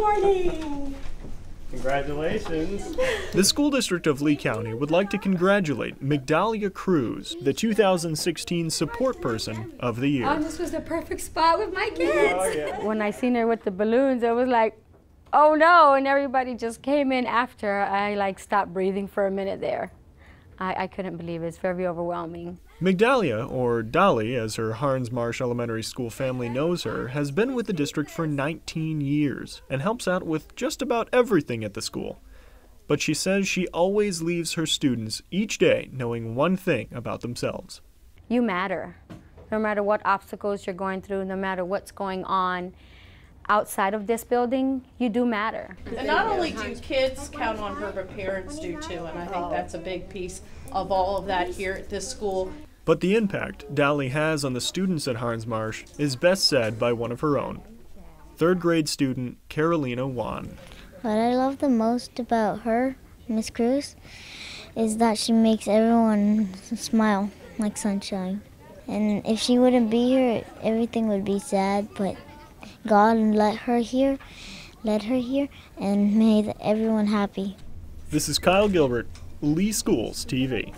morning. Congratulations. The school district of Lee County would like to congratulate Migdalia Cruz, the 2016 Support Person of the Year. Oh, this was the perfect spot with my kids. Oh, yeah. When I seen her with the balloons, it was like, oh no, and everybody just came in after. I like stopped breathing for a minute there. I, I couldn't believe it. It's very overwhelming. Migdalia, or Dolly as her Harns Marsh Elementary School family knows her, has been with the district for 19 years and helps out with just about everything at the school. But she says she always leaves her students each day knowing one thing about themselves. You matter. No matter what obstacles you're going through, no matter what's going on outside of this building, you do matter. And not only do kids count on her, but parents do too. And I think oh. that's a big piece of all of that here at this school. But the impact Dolly has on the students at Harns Marsh is best said by one of her own. Third grade student Carolina Wan. What I love the most about her, Miss Cruz, is that she makes everyone smile like sunshine. And if she wouldn't be here, everything would be sad, but God let her here, led her here, and made everyone happy. This is Kyle Gilbert, Lee Schools TV.